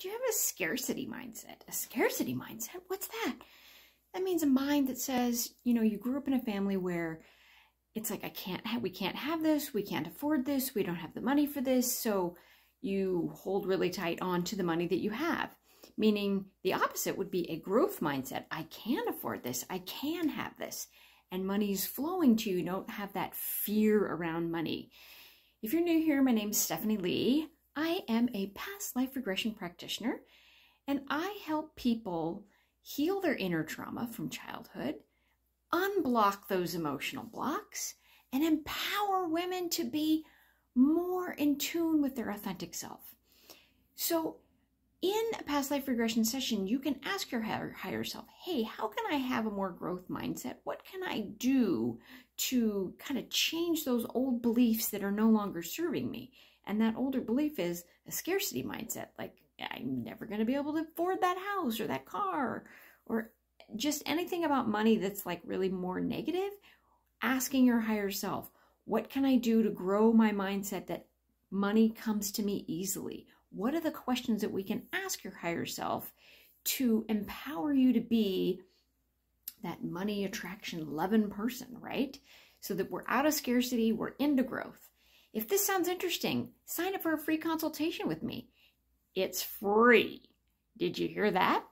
Do you have a scarcity mindset? A scarcity mindset? What's that? That means a mind that says, you know, you grew up in a family where it's like, I can't have, we can't have this, we can't afford this, we don't have the money for this. So you hold really tight on to the money that you have. Meaning the opposite would be a growth mindset. I can afford this, I can have this. And money's flowing to you. You don't have that fear around money. If you're new here, my name is Stephanie Lee. I am a past life regression practitioner, and I help people heal their inner trauma from childhood, unblock those emotional blocks, and empower women to be more in tune with their authentic self. So, in a past life regression session, you can ask your higher self, hey, how can I have a more growth mindset? What can I do to kind of change those old beliefs that are no longer serving me? And that older belief is a scarcity mindset, like I'm never going to be able to afford that house or that car or just anything about money that's like really more negative. Asking your higher self, what can I do to grow my mindset that money comes to me easily? What are the questions that we can ask your higher self to empower you to be that money attraction loving person, right? So that we're out of scarcity, we're into growth. If this sounds interesting, sign up for a free consultation with me. It's free. Did you hear that?